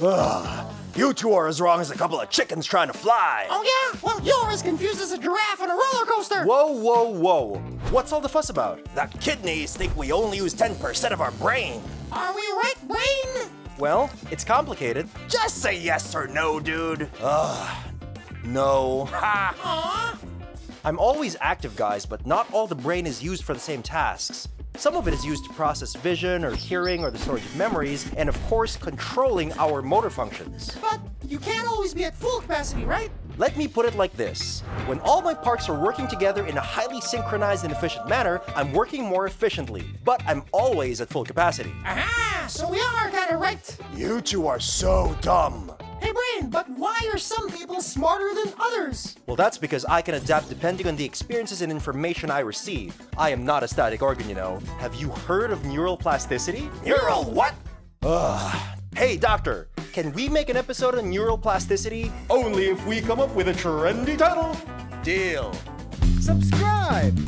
Ugh, you two are as wrong as a couple of chickens trying to fly. Oh yeah? Well, you're as confused as a giraffe on a roller coaster. Whoa, whoa, whoa. What's all the fuss about? The kidneys think we only use 10% of our brain. Are we right, brain? Well, it's complicated. Just say yes or no, dude. Ugh. No. Ha! Aw. I'm always active, guys, but not all the brain is used for the same tasks. Some of it is used to process vision or hearing or the storage of memories, and of course, controlling our motor functions. But you can't always be at full capacity, right? Let me put it like this when all my parts are working together in a highly synchronized and efficient manner, I'm working more efficiently, but I'm always at full capacity. Aha! So we are kind of right. You two are so dumb. Hey, brain, but why are some people smarter than others? Well, that's because I can adapt depending on the experiences and information I receive. I am not a static organ, you know. Have you heard of neural plasticity? Neural what? Ugh. Hey, doctor, can we make an episode on neural plasticity? Only if we come up with a trendy title. Deal. Subscribe!